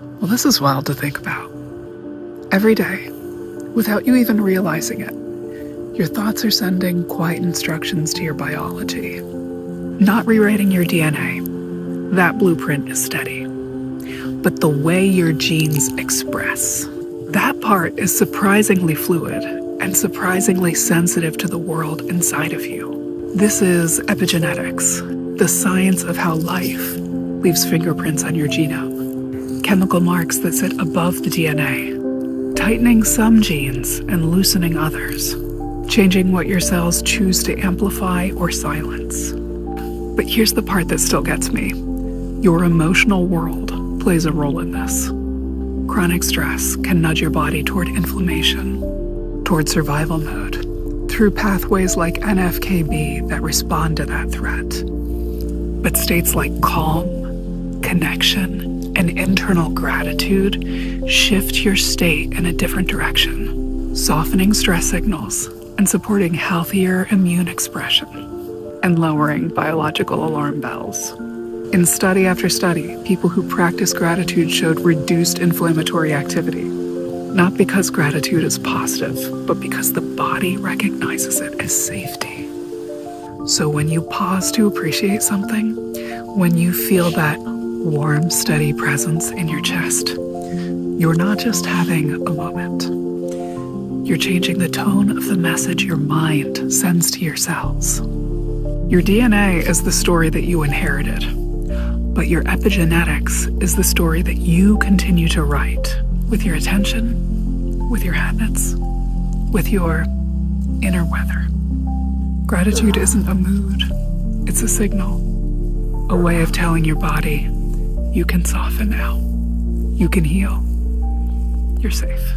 Well, this is wild to think about. Every day, without you even realizing it, your thoughts are sending quiet instructions to your biology. Not rewriting your DNA, that blueprint is steady. But the way your genes express, that part is surprisingly fluid and surprisingly sensitive to the world inside of you. This is epigenetics, the science of how life leaves fingerprints on your genome, chemical marks that sit above the DNA, tightening some genes and loosening others, changing what your cells choose to amplify or silence. But here's the part that still gets me your emotional world plays a role in this. Chronic stress can nudge your body toward inflammation, toward survival mode, through pathways like NFKB that respond to that threat. But states like calm, connection, and internal gratitude shift your state in a different direction, softening stress signals and supporting healthier immune expression and lowering biological alarm bells. In study after study, people who practice gratitude showed reduced inflammatory activity not because gratitude is positive, but because the body recognizes it as safety. So when you pause to appreciate something, when you feel that warm, steady presence in your chest, you're not just having a moment. You're changing the tone of the message your mind sends to your cells. Your DNA is the story that you inherited, but your epigenetics is the story that you continue to write with your attention, with your habits, with your inner weather. Gratitude isn't a mood, it's a signal, a way of telling your body you can soften now, you can heal, you're safe.